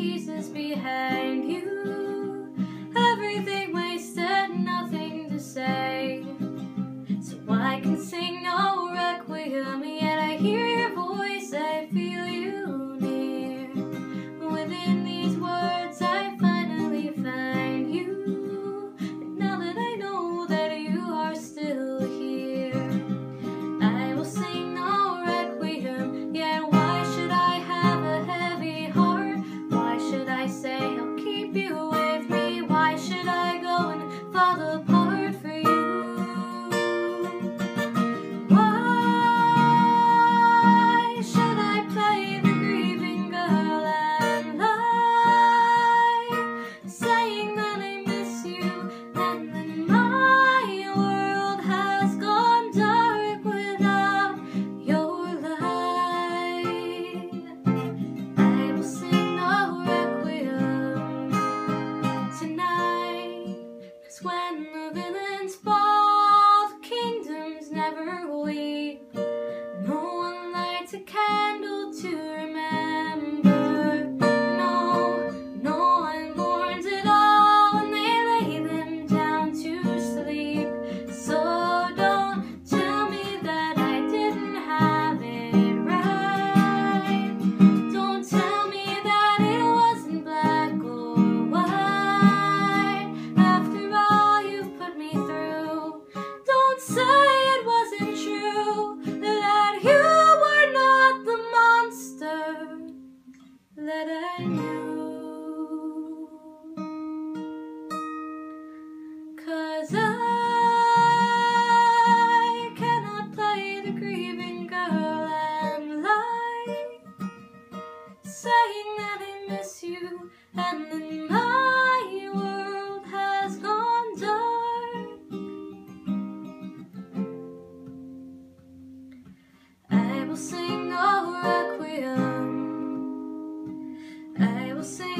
pieces behind you. Sing